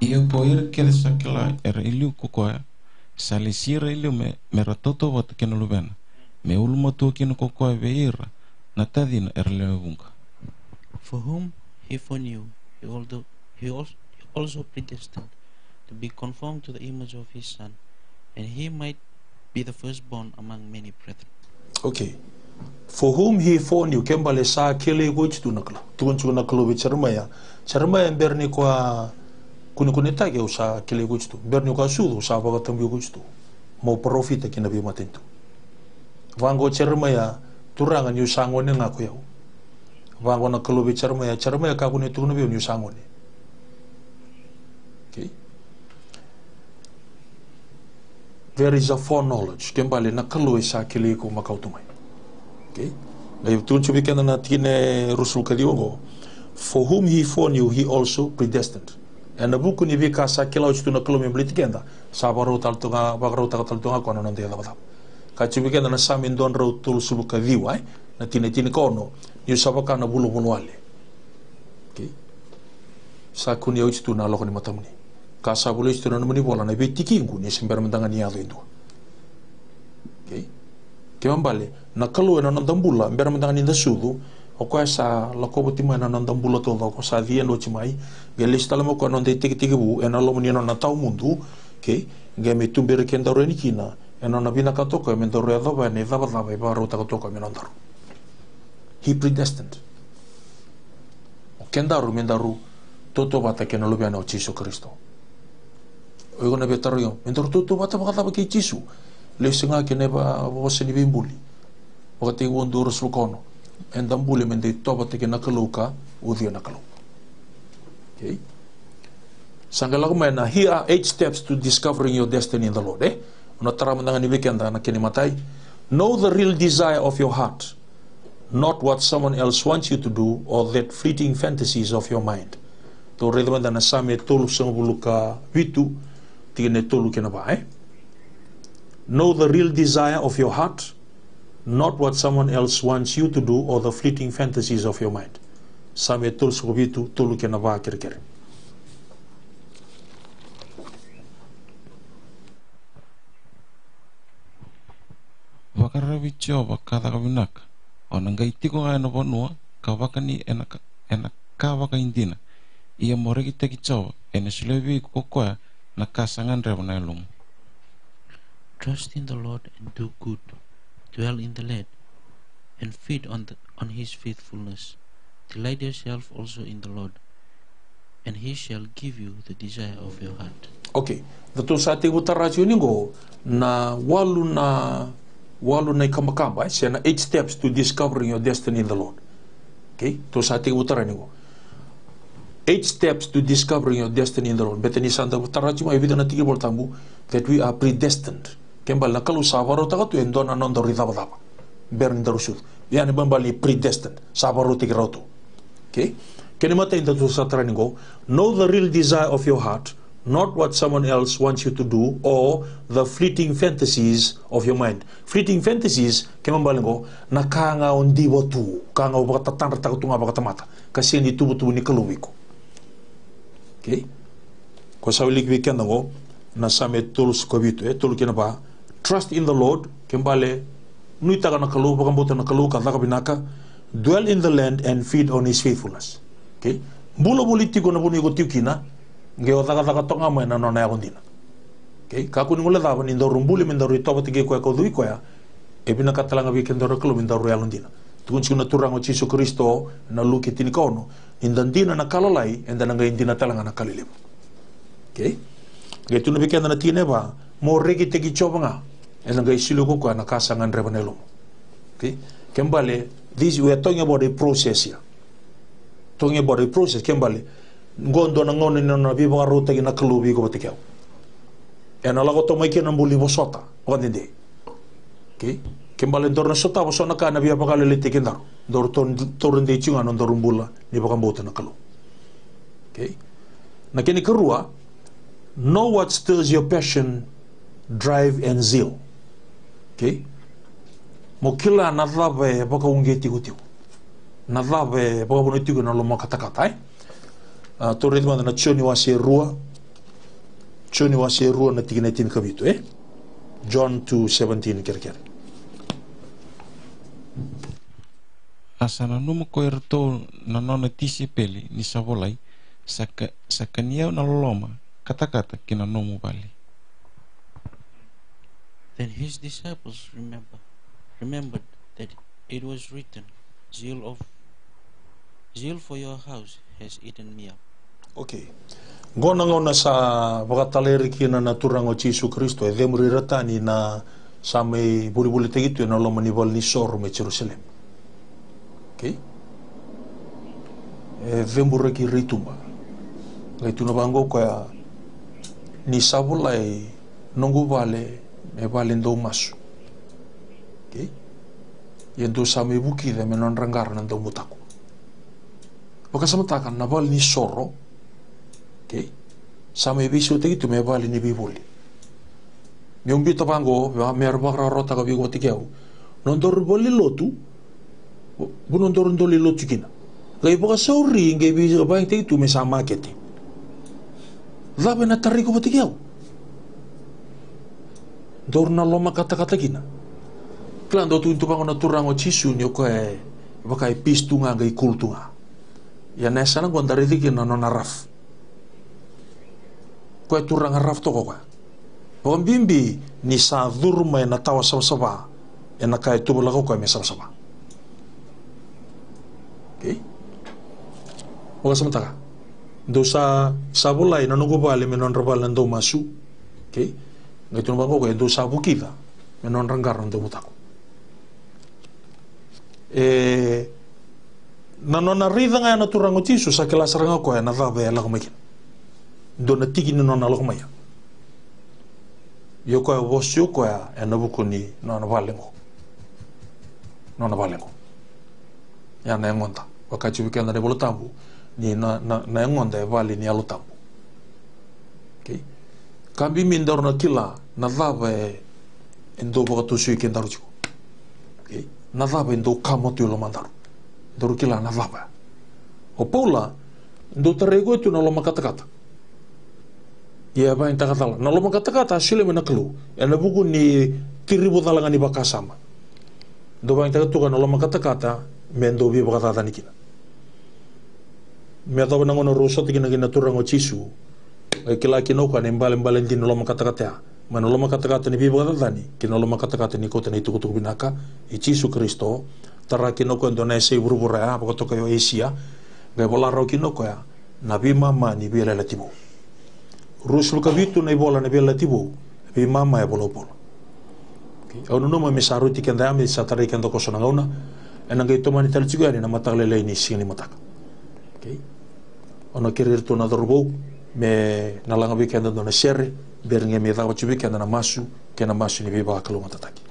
For whom he foreknew, he also, he also, predestined to be conformed to the image of his son, and he might be the firstborn among many brethren. Okay. For whom he foreknew, kembali sa kile goch nakla. Naklo bi cermaya. Cermaya emberni kwa kuni kuni tage usa kele go chitu. Berni kwa sudu sa baga tambi go chitu. Mo profita kina bi matentu. Vango charmaya turangan yu sangone ngako yau. Vango na kalo bi charmaya charmaya ka kuni tu nabi yu sangone. Okay. There is a foreknowledge. Kembali na kalo sa kele ko makautumay. Okay? Ngayon, tuon siya bigyan na natin eh, rusul kadiongo. For whom he foreknew, he also predestined. And na buku ni bika sa kilaw siya na kalumi mlit kenda. Sa tal tunga, tal tunga kono nanti yada batap. Kachi bigyan na sa min don subu kadiwa, eh? na tinitini kono, yu sabaka na bulu bunwale. Okay? Sa kuni yau siya na loko ni matamuni. ka sa bulu istu na mani bola na be tikingu ni sember mentanga ni ado indu okay ke mambale na kalu na non tambula ember mentanga ni sudu o ko sa la ko buti mana non tambula to ko sa dia no chimai gelis tala mo ko non de tiki tiki bu mani non na tau mundu okay ge me tumbere kenda ro ni kina. En non bina ka toko men do re do ba ne va va ba ro ta ko toko men non daru he predestined. O kendaru men daru toto bata ke na na o Kristo. O igona be taro yo men daru toto bata baka taba ke Jisu le singa ke ne ba bo se ni bimbuli o ka te wondu ro slukono en dambule men de toba te ke na kaluka u dia na kaluka okay Sangala kumena, here are eight steps to discovering your destiny in the Lord. Eh? Una tara mo nga ni weekend na kini matay. Know the real desire of your heart, not what someone else wants you to do or that fleeting fantasies of your mind. To relevan na same tolu sa buluka witu, tigene tolu kina ba eh? Know the real desire of your heart, not what someone else wants you to do or the fleeting fantasies of your mind. Same tolu sa witu, tolu kina ba kere-kere. wakarawi Jehova kata kawinak ona ngai tiko ngai no bonua ka wakani ena ka- ena ka waka indina ia moreki teki Jehova ene sulewi kokoa na kasangan rewa na elung Trust in the Lord and do good. Dwell in the land and feed on the, on his faithfulness. Delight yourself also in the Lord, and he shall give you the desire of your heart. Ok, dato sa te utarasyo ningo na walu na walu na kamakamba, eh, siya na eight steps to discovering your destiny in the Lord. Okay, to sa te. Eight steps to discovering your destiny in the Lord. Bete ni sanda na tiki tamu that we are predestined. Kembal na kalu savaro taga tu endo na non dori daba daba. Berin darusud. Yani bambali predestined. Savaro tiki rautu. Okay? Kaya mata in datu sa traningo, know the real desire of your heart, not what someone else wants you to do or the fleeting fantasies of your mind. Fleeting fantasies, kaya mambalingo, nakanga on diwa tu, kanga baka tatanda taga tunga baka tamata, kasi ni tubu-tubu ni kaluwiko. Okay? Ko sa ulik weekend ngo, na same tulus ko bito, eh, tulu kina ba, trust in the Lord, kembale, nui taga na kalu, baka mbuta na kalu, kata binaka, dwell in the land and feed on his faithfulness. Okay? Bula buli tiko na buni ko tiukina, nge o taga taga tonga mo na nona ya. Okay? Kaku ni ngule dava ni ndoru mbuli min ndoru itoba tike kwa ko dui kwa e bina katalanga bi kendoro kelo min ndoru ya kondina. Tukun sikuna Kristo na luki tini kono, indandina na kalalai, enda nga indina talanga na kalilimu. Okay? Ngai tuna bikenda na tine ba, mo regi teki choba nga, enda nga isilu ko kwa na kasangan rebanelo. Okay? Kembali, this we are talking about a process here. Talking about a process, kembali, ngondo na ngono na na bibo ruta na kalubi ko batikyaw. E na lago to mai kina mbuli bosota, wakandinde. Okay? Kembali ndor na sota boso na kana biya pakalili tikindar. Ndor ton torun de chunga no ndor mbula ni bakambuta na kalu. Okay? Na kini kerua, know what stirs your passion, drive and zeal. Okay? Mo kila na dhabe baka unge tiku tiku. Na dhabe baka puno tiku na lomo katakata eh. Uh, Tore tima na choni wa se rua. Choni wa se rua na tiki na tini kabito eh. John 2:17 kira-kira. asana numa ko erto na nona tisi peli ni savolai saka sakaniau na loloma kata-kata kina nomu bali Then his disciples remember, remembered that it was written, "Zeal of zeal for your house has eaten me up." Okay. Ngona ngona sa bakataleri kina na turang o Jesu Kristo e demuri ratani na sa may buli-buli tegitu na lo manibal ni sor me Jerusalem. Okay? E demuri ki ritumba. Ngai tuna bango kaya ni sabulai nungu vale me vale ndo masu. Okay? Yendo sa may buki de menon rangar na ndo mutaku. Baka samatakan na bal ni soro Okay? Sa may biso tagi tu may bali ni bibuli. Yung bito pango, may arba rota ka bigo tigaw. Nondor boli lotu, bunondor ndoli lotu kina. Kaya baka sauri, ngay biso ka bang tagi tu may sama keti. Dhabe na tariko ba tigiau? Dor na loma kata-kata gina. Klan do tu bango na turango chisu ni ko e baka e pistunga ga ikultunga. Ya na gonda ridiki na nona raf. Ko e turanga raf to ko ko. Pokon bimbi ni sa dhurma e na tawa sama-sama e na kai tubula ko ko e me sama-sama. Okay? Oka samantaka. Do sa sa bulai na nungu bale me non rabal na do masu. Okay? Gaitun Baboko endou a buquida e non rangarron de butaco. E, na nona rida nga na turango tisu sa kela saranga ko na dava ya lago mekin. Do na tiki ni nona lago maya. Yo ko ya vos yo e na buku ni nona valengo. Nona valengo. Ya na engonda. Wakati wikenda de bolotambu ni na na, na engonda e vale ni alotambu. Okay. Kambi min daru na kila na dhaba e endo boka tusu iken daru chiko. Okay. Na dhaba endo kamo tu lo mandaru. Daru kila na dhaba. O paula endo tarego itu na loma kata-kata. Ia ba inta kata na loma kata-kata sile mena kelu. E na buku ni tiribu talangan ni baka sama. Do ba inta kata na loma kata-kata mendo bi baka tata nikina. Me tau na ngono rosa tikina kina turango chisu. Kila kino ka ne mbale mbale ndi loma kata-kata ya. Mana loma kata-kata ni bi baka tata ni. Kina loma kata-kata ni kota ni tuku tuku binaka. I chisu Kristo. Tara kino ko Indonesia i buru-buru ya. Baka toka yo Asia. Gai bola rau kino ko ya. Na bi mama ni bi lela tibu. Rusul ka bitu na ibola na bi lela tibu. Bi mama ya bola bola. Okay. Au nuno ma misaru ti kenda ame sa tari kenda ko sona ngauna. Ena ngai to mani talci ni na matak lele ni matak. Okay. Ono kirir to na dorbo me na langa bi kenda dona sherry ber nge me dawa chubi kenda na masu kena masu ni bi ba kalumata taki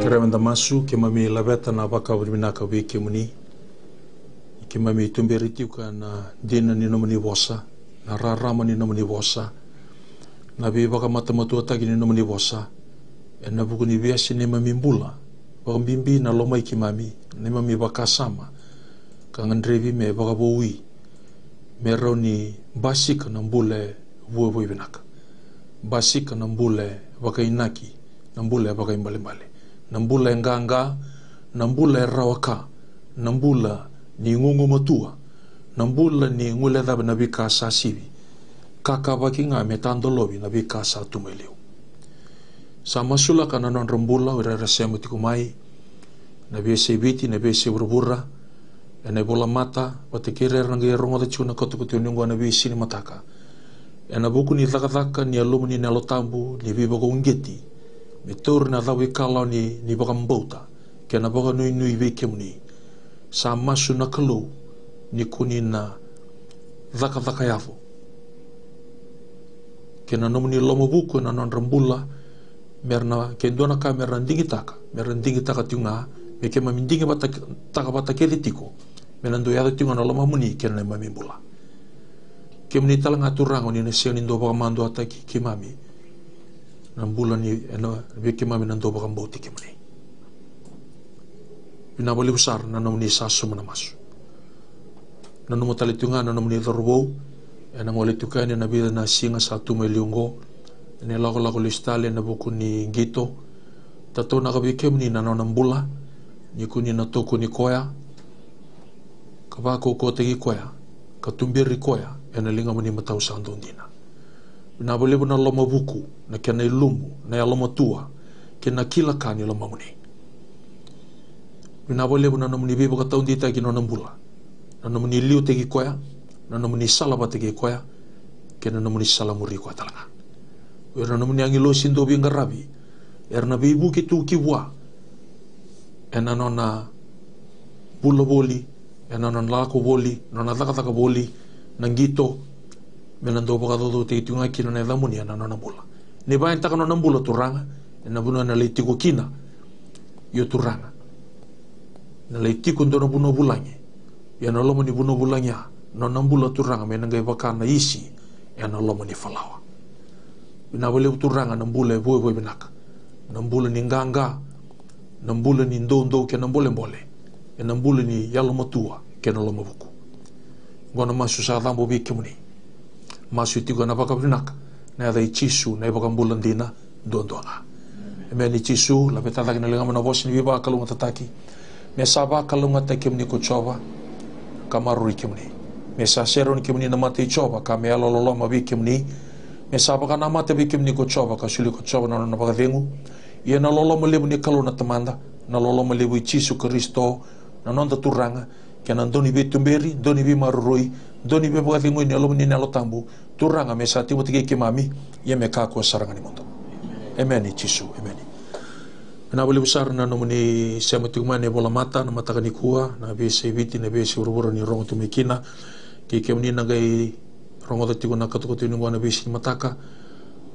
Kerana masu ke mami labeta na baka wrimina ka wiki muni. Ke mami tumberi tiuka na dina ni nomani wosa. Na rarama ni nomani wosa. Na bi baka matamatua tagi ni nomani wosa. na vuku ni viasi ni mami bula pakabimbi na loma i ki mami ni mami vakasama ka ngadrevi me vakavoi me rau ni basik na bule vuevoi vinaka basik na bule vakainaki na bule vakaimbalebale na bule ngaga na bule rawaka. Na bula ni ngungu matua. Na bula ni ngule dhava na vikasa sivi. Kakavaki nga me tandolovi na vikasa tumeleu tumeliu sa masula kana non rambula ura rasemu tikumai na biese biti na burbura ene bola mata wate kire rangi rongo da chuna kotu kotu nyungu na ni mataka. Ena buku ni thaka thaka ni alumu ni nalo tambu ni bibo ko ngeti na kalau ni ni baka mbauta. Ke na baka nui nui weke muni. Sa masu na kalu ni kuni na dhaka dhaka yafo ke na nomu ni lomo buku na non rambula merna ke ndona ka merna ndingi taka. Merna ndingi taka tiunga me ke mami ndingi bata taka bata ke tiko. Me na ndo yada tiunga na loma muni ke na mami bula ke muni tala ngaturang ni na siya ni ndo baka mando ke mami. Nan bulan ni ena beki mami nan doba kan bauti kimani bina boli besar nan nomni sasu mana masu. Nan nomo tali tunga nan nomni dorbo ena ngole tukani na bida na singa satu meliungo ene lago lago listali na buku ni gito. Tato na kabi kimani nan nan bula ni kuni na toku ni koya. Kabako ko tegi koya. Katumbiri koya. Ena linga mani matau sandondina na bole na loma buku. Na kena lumu na ya loma tua. Kena kila kani loma muni. Na bole na nomuni bebo ka taun dita ki nona bula na nomuni liu tegi koya. Na nomuni salaba tegi koya. Kena nomuni salamuri ko talanga na nomuni angi lo sindo bi ngarabi er na bibu ki tu ki wa ena nona bula boli. Ena nona lako boli. Nona taka taka boli. Nangito mena ndo baka dodo te tunga kina na damu ni ana na bula ne ba entaka no bula turanga. Na buna na leiti ko kina yo turanga. Na leiti ko ndo buno bulangi ya na lomo ni buno bulanya no na bula turanga. Mena ngai baka na isi ya na lomo ni falawa bina bole turanga na bula boy boy binaka na bula ni nganga na ni ndo ndo ke na bole bole ya na bula ni yalo matua ke na lomo buku ngona masu sa dambo bi kemuni masu tigo na baka brinak na dai chisu na baka bulan dina don donga me ni chisu la beta lagi na lenga mana bos ni biba kalunga tataki. Me saba kalunga ta kimni ko choba kamaru kimni me sa sero ni kimni na mate choba ka me alo lolo ma bi kimni me saba ka na mate bi kimni ko choba ka suli ko choba na na baka dengu ia na lolo mo lebu ni kaluna tamanda na lolo mo lebu kristo. Na nonda turanga kena doni be tumberi doni be maruroi doni be baka ngoi ni alo ni alo tambu. Turanga me sa timo tike mami ia me ka ko saranga ni mondo. Amen ni chisu amen. Na boli besar na no ni se matu mane bola mata na mata ni kua na be se viti na be se urubura ni rongo tu mekina ke ke ni na gai rongo da tigo na katu katu ni ngwana be si mataka.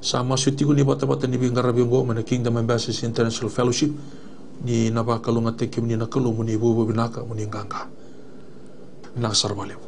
Sa masu tigo ni bata bata ni bingara bingo mana kingdom ambassadors international fellowship. Ni na ba kalunga te ke ni na kalu muni bu bu binaka muni nganga nasar balebu